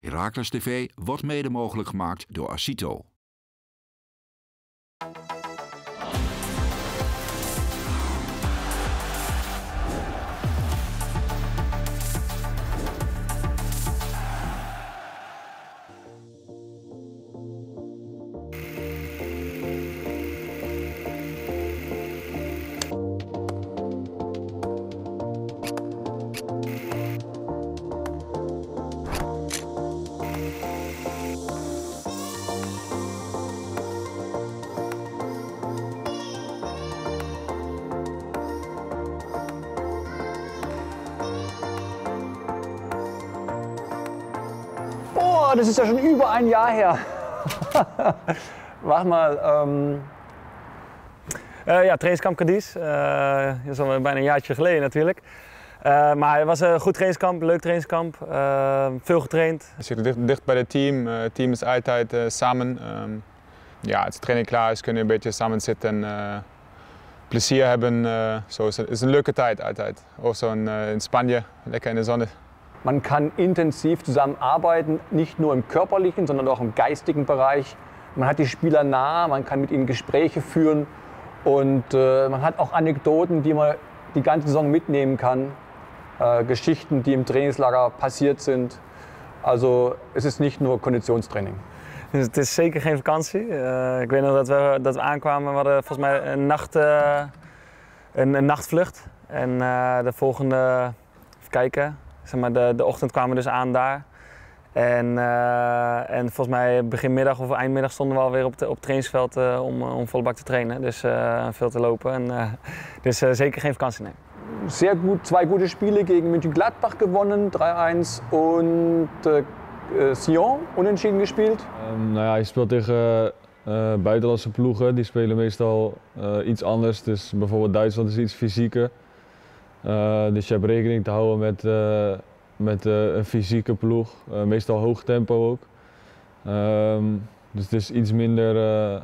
Heracles TV wordt mede mogelijk gemaakt door Acito. Oh, das ist ja schon über Jahr her. Wacht mal. ehm, Eh, ja, trainingskamp Cadiz. Eh, dat is al bijna een jaartje geleden natuurlijk. Eh, maar het was een goed trainingskamp, leuk trainingskamp. Eh, veel getraind. Je zit dicht, bij het team. Eh, Het team is altijd samen. Ehm, ja, als training klaar is, kunnen we een beetje samen zitten en plezier hebben. zo is het is een leuke tijd altijd. Ook zo in Spanje, lekker in de zon. Man kann intensiv zusammenarbeiten, nicht nur im körperlichen, sondern auch im geistigen Bereich. Man hat die Spieler nah, man kann mit ihnen Gespräche führen und äh, man hat auch Anekdoten, die man die ganze Saison mitnehmen kann. Äh, Geschichten, die im Trainingslager passiert sind. Also es ist nicht nur Konditionstraining. Dus het is zeker geen vakantie. Eh, ik weet nog dat we, dat we aankwamen, we hadden volgens nacht, eh, een, een nachtvlucht. En eh, de volgende, even kijken, zeg maar de, de ochtend kwamen we dus aan daar. En, eh, en volgens mij beginmiddag of eindmiddag stonden we alweer op, de, op het trainingsveld eh, om, om volle bak te trainen. Dus eh, veel te lopen. En, eh, dus eh, zeker geen vakantie, nee. Sehr gut, zwei gute Spiele gegen Mönchengladbach gewonnen, 3-1 und äh, äh, Sion unentschieden gespielt. Ehm, nou ja, je speelt tegen eh, buitenlandse ploegen. Die spelen meestal eh, iets anders. Dus bijvoorbeeld Duitsland is iets fysieker. Eh, dus je hebt rekening te houden met, eh, met eh, een fysieke ploeg. Meestal hoog tempo ook. Ehm, dus het is iets minder,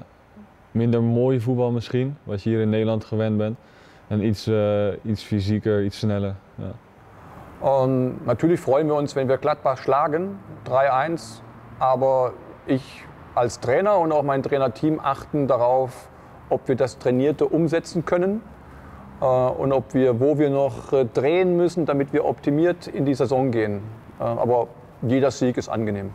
minder mooi voetbal misschien, wat je hier in Nederland gewend bent. En iets, iets fysieker, iets sneller. Ja. Und natürlich freuen wir uns, wenn wir Gladbach schlagen, 3-1. Aber ich als Trainer und auch mein Trainerteam achten darauf, ob wir das Trainierte umsetzen können und ob wir, wo wir noch äh, drehen müssen, damit wir optimiert in die Saison gehen. Äh, aber jeder Sieg ist angenehm.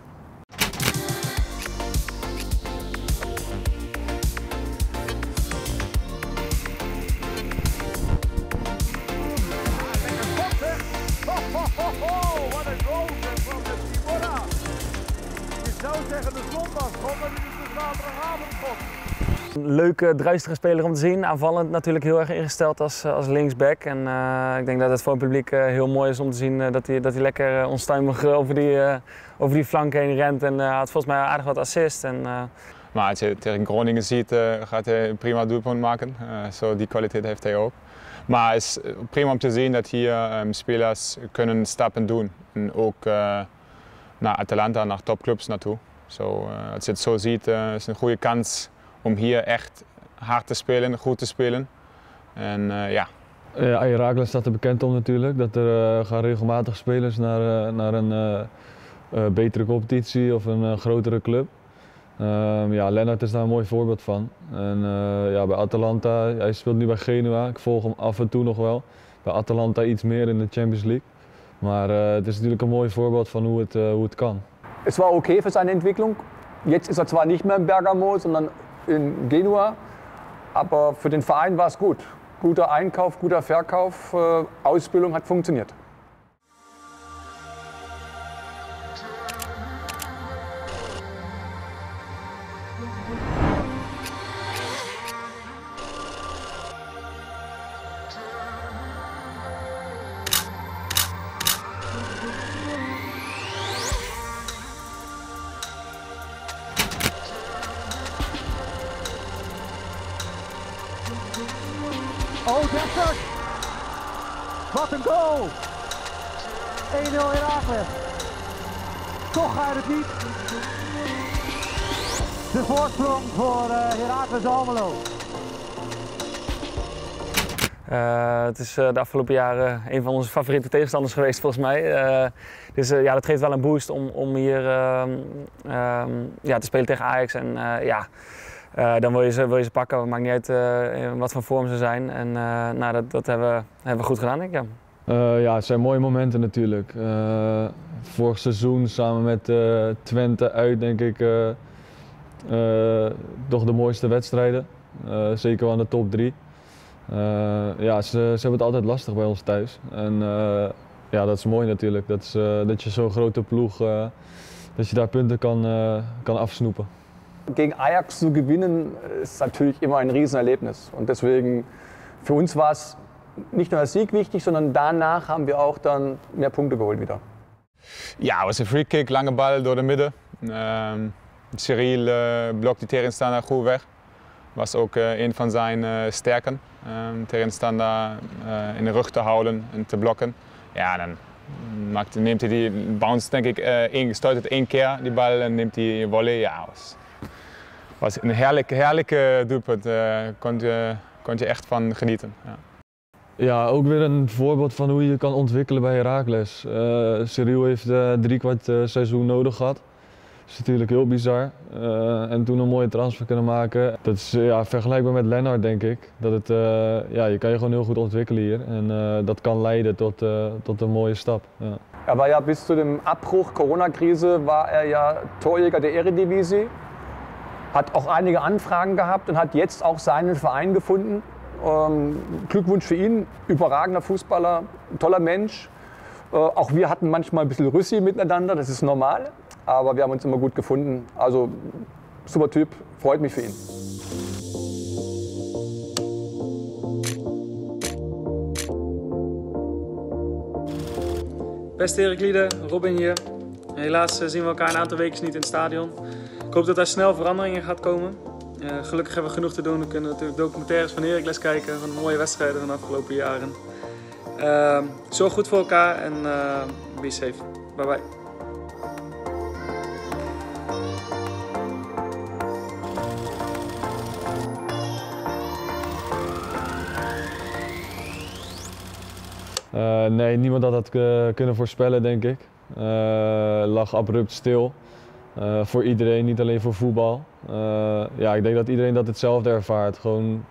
Leuke, druistige speler om te zien. Aanvallend natuurlijk heel erg ingesteld als, als linksback. En eh, ik denk dat het voor het publiek eh, heel mooi is om te zien eh, dat, hij, dat hij lekker onstuimig over die, eh, over die flank heen rent. En had volgens mij aardig wat assist. En, eh, Maar als je tegen Groningen ziet, eh, gaat hij een prima doelpunt maken. Eh, zo die kwaliteit heeft hij ook. Maar het is prima om te zien dat hier ehm, spelers kunnen stappen doen. En ook eh, naar Atalanta, naar topclubs naartoe. Eh, als je het zo ziet, eh, is het een goede kans om hier echt hard te spelen, goed te spelen. En eh, ja, Ja, Heracles staat er bekend om natuurlijk. Dat er eh, gaan regelmatig spelers naar, eh, naar een eh, eh, betere competitie of een eh, grotere club. Ehm, ja, Lennart is daar een mooi voorbeeld van. En eh, ja, bij Atalanta, hij speelt nu bij Genua. Ik volg hem af en toe nog wel. Bij Atalanta iets meer in de Champions League. Maar eh, het is natuurlijk een mooi voorbeeld van hoe het, eh, hoe het kan. Es war okay für seine Entwicklung. Jetzt ist er zwar nicht mehr in Bergamo, sondern in Genua, aber für den Verein war es gut. Guter Einkauf, guter Verkauf, äh, Ausbildung hat funktioniert. Voor Herakles Almelo. Eh, het is eh, de afgelopen jaren een van onze favoriete tegenstanders geweest volgens mij. Eh, dus eh, ja, dat geeft wel een boost om, om hier ehm, ehm, ja, te spelen tegen Ajax. En eh, ja, eh, dan wil je, ze, wil je ze pakken. Het maakt niet uit eh, in wat voor vorm ze zijn. En eh, nou, dat, dat hebben, we, hebben we goed gedaan, denk ik. Ja. Eh, ja, het zijn mooie momenten natuurlijk. Eh, vorig seizoen samen met eh, Twente uit, denk ik, eh, eh, toch de mooiste wedstrijden. Eh, zeker wel aan de top drie. Eh, ja, ze, ze hebben het altijd lastig bij ons thuis. En eh, ja, dat is mooi natuurlijk. Dat, is, eh, dat je zo'n grote ploeg, eh, dat je daar punten kan, eh, kan afsnoepen. Gegen Ajax zu gewinnen ist natürlich immer ein Riesenerlebnis. Und deswegen, für uns war es nicht nur der Sieg wichtig, sondern danach haben wir auch dann mehr Punkte geholt wieder. Ja, het was een free kick, lange bal door de midden. Ehm, Cyril eh, blokt die tegenstander goed weg. Was ook eh, een van zijn eh, sterken. Um, tegenstander in de rug te houden en te blokken. Ja, dan maakt, neemt hij die bounce, denk ik, één, het één keer die bal en neemt hij volley. Ja, was, was een heerlijk, heerlijke doelpunt. Eh kon, je, kon je echt van genieten. Ja. Ook weer een voorbeeld van hoe je kan ontwikkelen bij Heracles. Uh, Cyril heeft eh, drie kwart seizoen nodig gehad. Is natuurlijk heel bizar. Eh, en toen een mooie transfer kunnen maken. Dat is ja, vergelijkbaar met Lennart, denk ik. Dat het, eh, ja, je kan je gewoon heel goed ontwikkelen hier. En eh, dat kan leiden tot, tot een mooie stap. Ja. Er war ja bis zu dem Abbruch Corona-Krise war er ja Torjäger der Eredivisie, hat auch einige Anfragen gehabt und hat jetzt auch seinen Verein gefunden. Ähm, Glückwunsch für ihn, überragender Fußballer, toller Mensch. Äh, auch wir hatten manchmal ein bisschen Rüssi miteinander, das ist normal, aber wir haben uns immer gut gefunden. Also super Typ, freut mich für ihn. Beste Heraklide, Robin hier. Helaas eh, zien we elkaar een aantal weken niet in het stadion. Ik hoop dat er snel verandering in gaat komen. Eh, gelukkig hebben we genoeg te doen. We kunnen natuurlijk documentaires van Heracles kijken, van de mooie wedstrijden van de afgelopen jaren. Ehm, zorg goed voor elkaar en eh, be safe. Bye bye. Eh, nee, niemand had dat kunnen voorspellen, denk ik. Eh, lag abrupt stil. Eh, voor iedereen, niet alleen voor voetbal. Ja, ik denk dat iedereen dat hetzelfde ervaart. Gewoon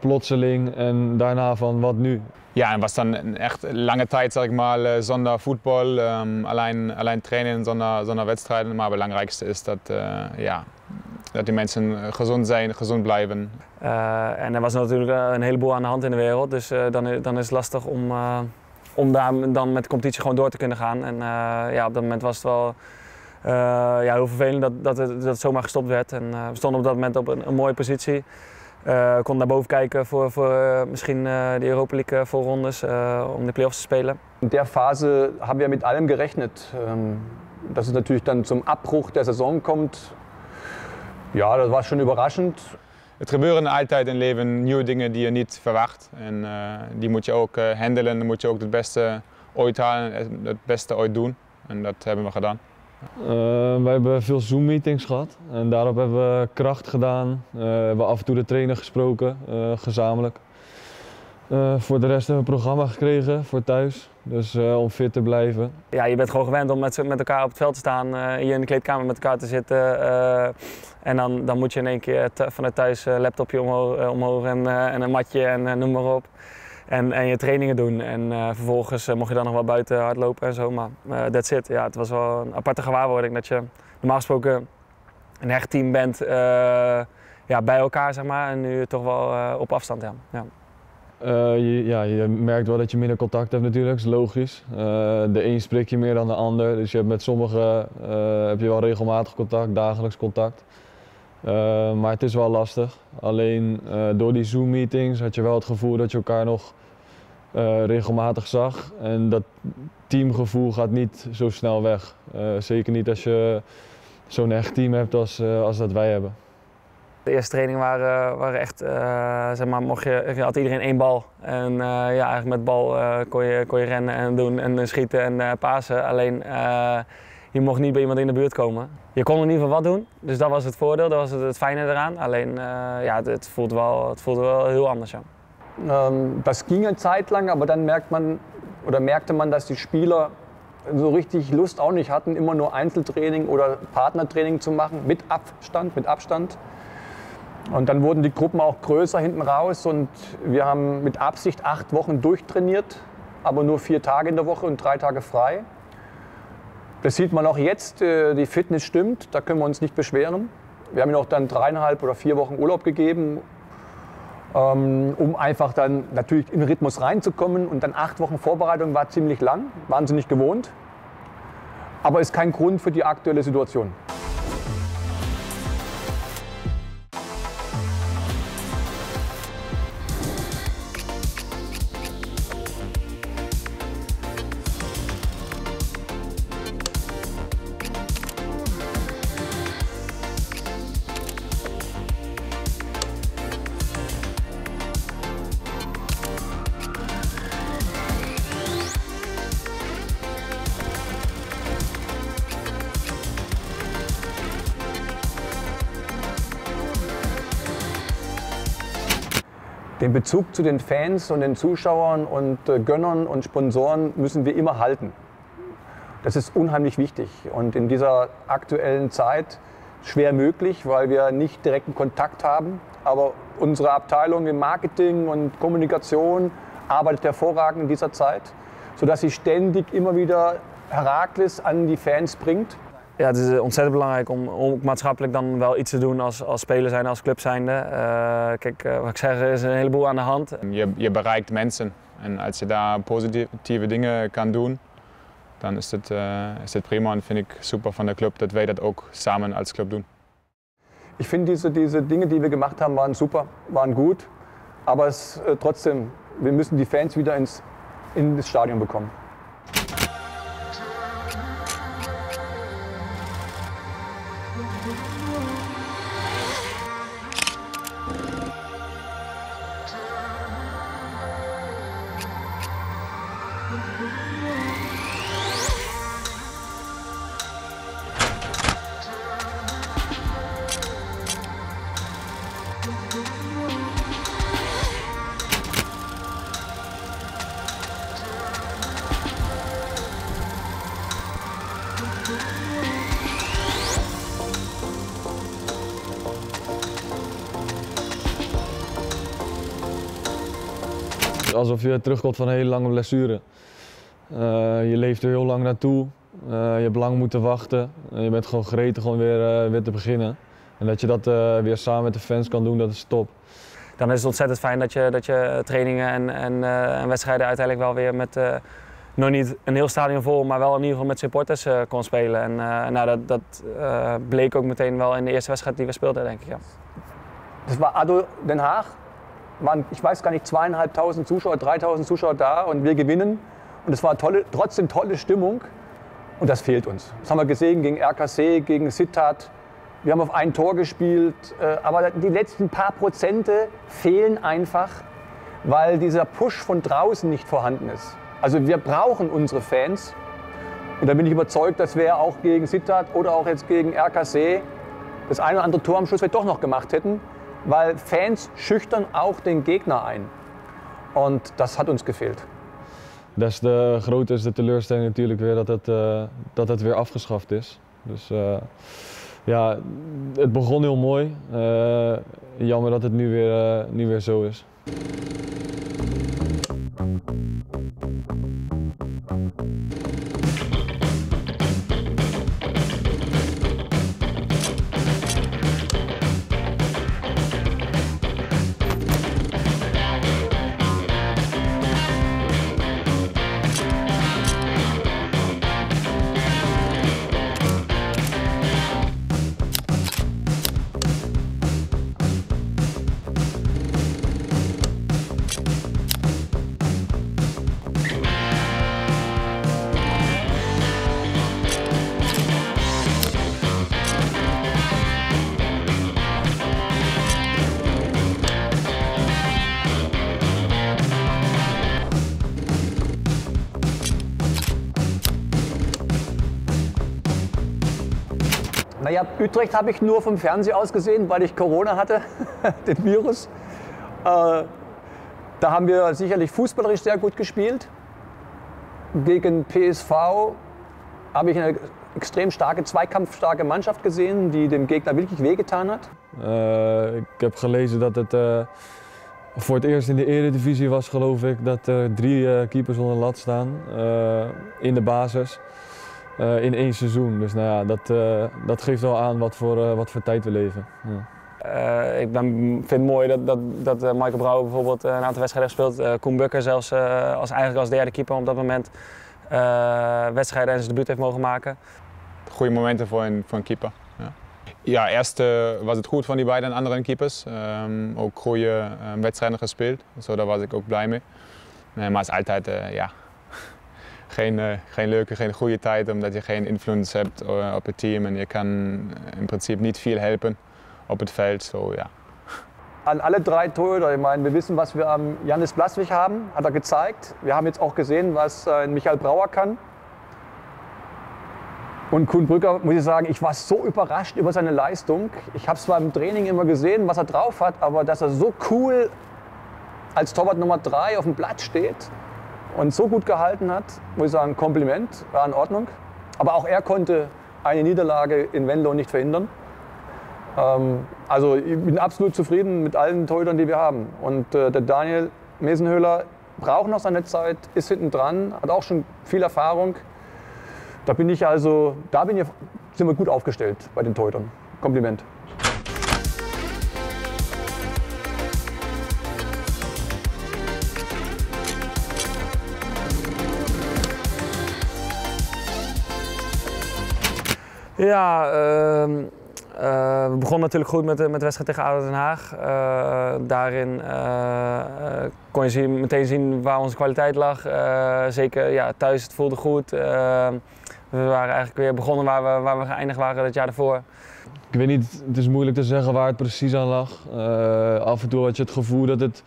plotseling en daarna van wat nu? Ja, en was dan echt lange tijd, zeg ik maar, zonder voetbal. ehm, alleen, alleen trainen zonder, zonder wedstrijden. Maar het belangrijkste is dat, ja, dat die mensen gezond zijn, gezond blijven. Eh, en er was natuurlijk eh, een heleboel aan de hand in de wereld. Dus eh, dan, dan is het lastig om, om daar dan met de competitie gewoon door te kunnen gaan. En ja, op dat moment was het wel ja, heel vervelend dat, dat, het, dat het zomaar gestopt werd. En we stonden op dat moment op een, mooie positie. Eh konden naar boven kijken voor, voor misschien de Europa League voorrondes om de play-offs te spelen. In der Phase haben wir mit allem gerechnet. Ähm, Dass es natürlich dann zum Abbruch der Saison kommt, ja, das war schon überraschend. Het gebeuren altijd in leven nieuwe dingen die je niet verwacht. En eh, die moet je ook eh, handelen. Dan moet je ook het beste ooit halen, en het beste ooit doen. En dat hebben we gedaan. Eh, we hebben veel Zoom-meetings gehad en daarop hebben we kracht gedaan. Eh, we hebben af en toe de trainer gesproken, eh, gezamenlijk. Eh, voor de rest hebben we een programma gekregen voor thuis, dus eh, om fit te blijven. ja, je bent gewoon gewend om met, met elkaar op het veld te staan, eh, hier in de kleedkamer met elkaar te zitten. eh, en dan, dan moet je in één keer vanuit thuis laptopje omhoog, omhoog en, en een matje en noem maar op. En, en je trainingen doen. En vervolgens mocht je dan nog wel buiten hardlopen en zo. Maar eh, that's it. Ja, het was wel een aparte gewaarwording dat je normaal gesproken een hecht team bent ja, bij elkaar, zeg maar. En nu toch wel op afstand. Ja. Ja. Eh, je, ja, je merkt wel dat je minder contact hebt natuurlijk, dat is logisch. Eh, de een spreekt je meer dan de ander, dus je hebt met sommigen eh, heb je wel regelmatig contact, dagelijks contact. Maar het is wel lastig. Alleen door die Zoom-meetings had je wel het gevoel dat je elkaar nog regelmatig zag. En dat teamgevoel gaat niet zo snel weg. Zeker niet als je zo'n echt team hebt als, als dat wij hebben. De eerste trainingen waren, waren echt, eh, zeg maar, mocht je, had iedereen één bal. En eh, ja, eigenlijk met bal eh, kon, je, kon je rennen en doen en schieten en pasen. Alleen je mocht niet bij iemand in de buurt komen. Je kon in ieder geval wat doen, dus dat was het voordeel, dat was het, het fijne eraan. Alleen uh, ja, het, het, voelt wel, het voelde wel heel anders. Ja. Ähm, das ging eine Zeit lang, aber dann merkt man oder merkte man, dass die Spieler so richtig Lust auch nicht hatten, immer nur Einzeltraining oder Partnertraining zu machen, mit Abstand, mit Abstand. Und dann wurden die Gruppen auch größer hinten raus und wir haben mit Absicht acht Wochen durchtrainiert, aber nur vier Tage in der Woche und drei Tage frei. Das sieht man auch jetzt, äh, die Fitness stimmt, da können wir uns nicht beschweren. Wir haben ihnen auch dann dreieinhalb oder vier Wochen Urlaub gegeben, ähm, um einfach dann natürlich in den Rhythmus reinzukommen. Und dann acht Wochen Vorbereitung war ziemlich lang, wahnsinnig gewohnt, aber ist kein Grund für die aktuelle Situation. Den Bezug zu den Fans und den Zuschauern und äh, Gönnern und Sponsoren müssen wir immer halten. Das ist unheimlich wichtig und in dieser aktuellen Zeit schwer möglich, weil wir nicht direkten Kontakt haben. Aber unsere Abteilung im Marketing und Kommunikation arbeitet hervorragend in dieser Zeit, sodass sie ständig immer wieder Herakles an die Fans bringt. Ja, het is eh, ontzettend belangrijk om, om ook maatschappelijk dan wel iets te doen als, als speler zijn, als club zijnde. Eh, kijk, eh, wat ik zeg, er is een heleboel aan de hand. Je, je bereikt mensen en als je daar positieve dingen kan doen, dan is het, uh, is het prima en vind ik super van de club dat wij dat ook samen als club doen. Ich finde, diese, diese Dinge, die wir gemacht haben, waren super, waren gut. Aber es, äh, trotzdem, wir müssen die Fans wieder ins, in das Stadion bekommen. Alsof je terugkomt van een hele lange blessure. Eh, je leeft er heel lang naartoe. Eh, je hebt lang moeten wachten. En je bent gewoon gereten gewoon weer, eh, weer te beginnen. En dat je dat eh, weer samen met de fans kan doen, dat is top. Dan is het ontzettend fijn dat je, dat je trainingen en, en, eh, en wedstrijden uiteindelijk wel weer met eh, nog niet een heel stadion vol, maar wel in ieder geval met supporters eh, kon spelen. En eh, nou, dat, dat eh, bleek ook meteen wel in de eerste wedstrijd die we speelden, denk ik. Ja. Das war ADO Den Haag. Waren, ich weiß gar nicht, zweieinhalbtausend Zuschauer, 3000 Zuschauer da und wir gewinnen. Und es war tolle, trotzdem tolle Stimmung. Und das fehlt uns. Das haben wir gesehen gegen RKC, gegen Sittard. Wir haben auf ein Tor gespielt. äh, Aber die letzten paar Prozente fehlen einfach, weil dieser Push von draußen nicht vorhanden ist. Also wir brauchen unsere Fans. Und da bin ich überzeugt, dass wir auch gegen Sittard oder auch jetzt gegen RKC das eine oder andere Tor am Schluss vielleicht doch noch gemacht hätten, weil Fans schüchtern auch den Gegner ein. Und das hat uns gefehlt. Des te groter is de teleurstelling natuurlijk weer dat het, eh, dat het weer afgeschaft is. Dus eh, ja, het begon heel mooi. Eh, jammer dat het nu weer, nu weer zo is. Naja, Utrecht habe ich nur vom Fernseher aus gesehen, weil ich Corona hatte, den Virus. Äh, Da haben wir sicherlich fußballerisch sehr gut gespielt. Gegen PSV habe ich eine extrem starke, zweikampfstarke Mannschaft gesehen, die dem Gegner wirklich wehgetan hat. Eh, ik heb gelezen dat het eh, voor het eerst in de eredivisie was, geloof ik, dat er drie eh, keepers onder de lat staan eh, in de basis eh, in één seizoen. Dus nou ja, dat, eh, dat geeft wel aan wat voor, eh, wat voor tijd we leven. Ja. Eh, ik ben, vind het mooi dat, dat, dat eh, Michael Brouwer bijvoorbeeld eh, een aantal wedstrijden heeft gespeeld. Eh, Koen Bukker zelfs eh, als, eigenlijk als derde keeper op dat moment eh, wedstrijden en zijn debuut heeft mogen maken. Goede momenten voor een, voor een keeper. Ja, ja eerst was het goed van die beiden andere keepers. Ehm, ook goede wedstrijden gespeeld, zo daar was ik ook blij mee. Nee, maar het is altijd ja, geen, eh, geen leuke, geen goede tijd, omdat je geen invloed hebt op het team en je kan in principe niet veel helpen op het veld. Zo, ja. An alle drei Torhüter, ich meine, wir wissen, was wir am Janis Blaswig haben, hat er gezeigt. Wir haben jetzt auch gesehen, was äh, Michael Brauer kann. Und Kuhn Brücker, muss ich sagen, ich war so überrascht über seine Leistung. Ich habe zwar im Training immer gesehen, was er drauf hat, aber dass er so cool als Torwart Nummer drei auf dem Blatt steht und so gut gehalten hat, muss ich sagen, Kompliment, war in Ordnung. Aber auch er konnte eine Niederlage in Venlo nicht verhindern. Ähm, also ich bin absolut zufrieden mit allen Torhütern, die wir haben. Und äh, der Daniel Mesenhöhler braucht noch seine Zeit, ist hinten dran, hat auch schon viel Erfahrung. Da bin ich also, da bin ich, sind wir gut aufgestellt bei den Torhütern. Kompliment. Ja, ehm, eh, we begonnen natuurlijk goed met de, met wedstrijd tegen ADO Den Haag. Eh, daarin eh, kon je zien, meteen zien waar onze kwaliteit lag. Zeker ja, thuis, het voelde goed. Eh, we waren eigenlijk weer begonnen waar we, waar we geëindigd waren het jaar daarvoor. Ik weet niet, het is moeilijk te zeggen waar het precies aan lag. Af en toe had je het gevoel dat het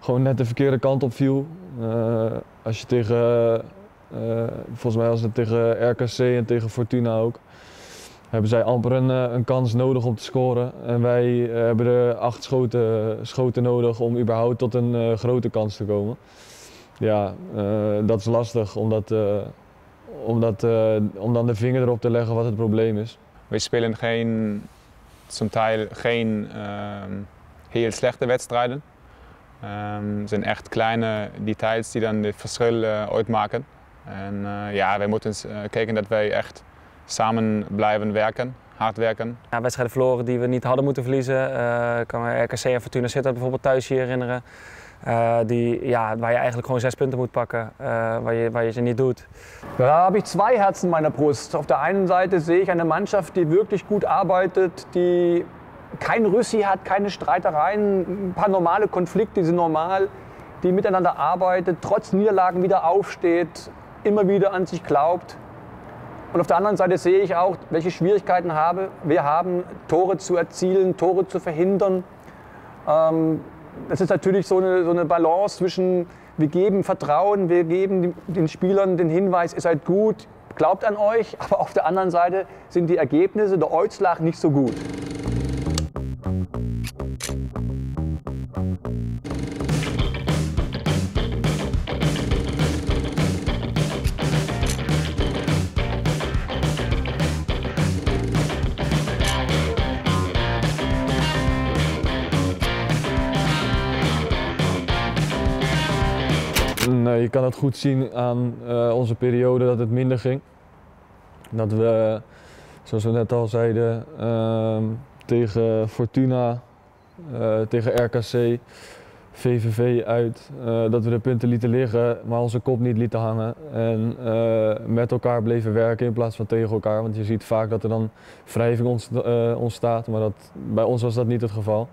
gewoon net de verkeerde kant op viel. Als je tegen, volgens mij was het tegen RKC en tegen Fortuna ook, hebben zij amper een, eh, een kans nodig om te scoren. En wij eh, hebben er acht schoten, schoten nodig om überhaupt tot een eh, grote kans te komen. Ja, dat is lastig om, dat, eh, om, dan de vinger erop te leggen wat het probleem is. We spelen geen, zum Teil geen ehm, heel slechte wedstrijden. Ehm, het zijn echt kleine details die dan het verschil uitmaken. En ja, wij moeten kijken dat wij echt samen blijven werken, hard werken. Ja, wedstrijden verloren die we niet hadden moeten verliezen. Eh, ik kan me RKC en Fortuna Sittard bijvoorbeeld thuis hier herinneren. Eh, die, ja, waar je eigenlijk gewoon zes punten moet pakken, eh, waar, je, waar je ze niet doet. Da habe ich zwei Herzen in meiner Brust. Auf der einen Seite sehe ich eine Mannschaft, die wirklich gut arbeitet, die kein Rüssi hat, keine Streitereien, ein paar normale Konflikte, die sind normal, die miteinander arbeitet, trotz Niederlagen wieder aufsteht, immer wieder an sich glaubt. Und auf der anderen Seite sehe ich auch, welche Schwierigkeiten habe, wir haben, Tore zu erzielen, Tore zu verhindern. Ähm, das ist natürlich so eine, so eine Balance zwischen, wir geben Vertrauen, wir geben den- Spielern den Hinweis, ihr seid gut, glaubt an euch, aber auf der anderen Seite sind die Ergebnisse der Eutzlach nicht so gut. Je kan het goed zien aan eh, onze periode dat het minder ging. Dat we, zoals we net al zeiden, ehm, tegen Fortuna, eh, tegen RKC, VVV uit, eh, dat we de punten lieten liggen, maar onze kop niet lieten hangen. En met elkaar bleven werken in plaats van tegen elkaar. Want je ziet vaak dat er dan wrijving ontst- ontstaat, maar dat, bij ons was dat niet het geval.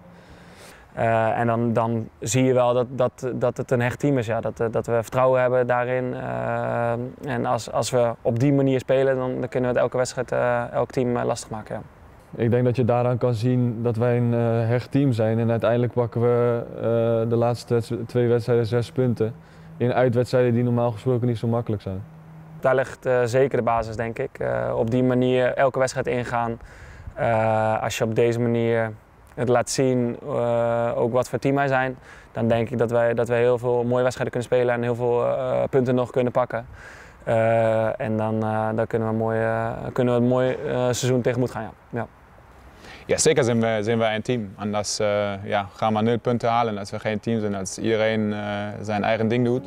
Eh, en dan, dan zie je wel dat, dat, dat het een hecht team is. Ja. Dat, eh, dat we vertrouwen hebben daarin. Eh, en als, als we op die manier spelen, dan, dan kunnen we het elke wedstrijd, elk team lastig maken. Ja. Ik denk dat je daaraan kan zien dat wij een hecht team zijn. En uiteindelijk pakken we de laatste twee wedstrijden zes punten. In uitwedstrijden die normaal gesproken niet zo makkelijk zijn. Daar ligt zeker de basis, denk ik. Op die manier elke wedstrijd ingaan. Als je op deze manier het laat zien eh, ook wat voor team wij zijn, dan denk ik dat wij, dat wij heel veel mooie wedstrijden kunnen spelen en heel veel eh, punten nog kunnen pakken. Eh, en dan, dan kunnen, we mooi, eh, kunnen we een mooi seizoen tegemoet gaan. Ja. Ja. Ja, zeker zijn we, zijn wij een team. Anders ja, gaan we nul punten halen als we geen team zijn. Als iedereen zijn eigen ding doet,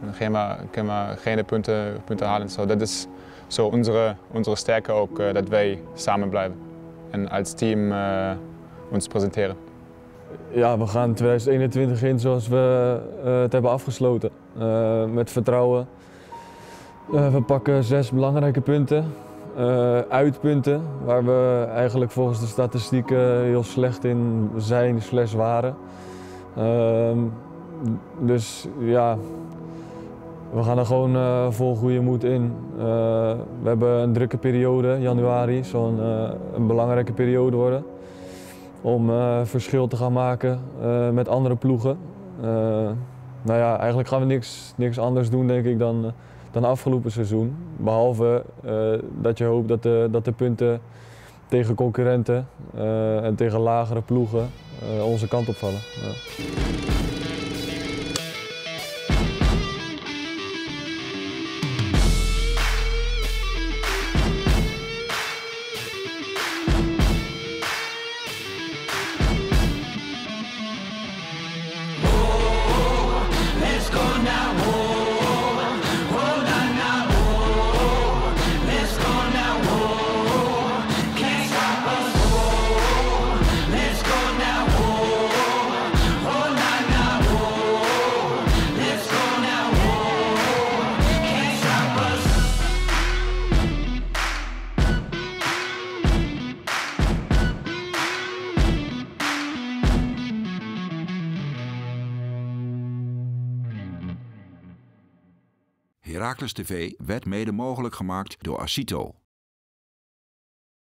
dan gaan we, kunnen we geen punten, punten halen. Zo, dat is zo onze, onze sterke ook, dat wij samen blijven. En als team ons presenteren. Ja, we gaan 2021 in zoals we eh, het hebben afgesloten. Eh, met vertrouwen. Eh, we pakken zes belangrijke punten. Uitpunten, waar we eigenlijk volgens de statistieken heel slecht in zijn, slash waren. Ehm, dus ja, we gaan er gewoon vol goede moed in. We hebben een drukke periode, januari, eh, een belangrijke periode worden om eh, verschil te gaan maken eh, met andere ploegen. Eh, nou ja, eigenlijk gaan we niks, niks anders doen denk ik dan, dan afgelopen seizoen. Behalve eh, dat je hoopt dat de, dat de punten tegen concurrenten en tegen lagere ploegen onze kant opvallen. Ja. Heracles TV werd mede mogelijk gemaakt door Acito.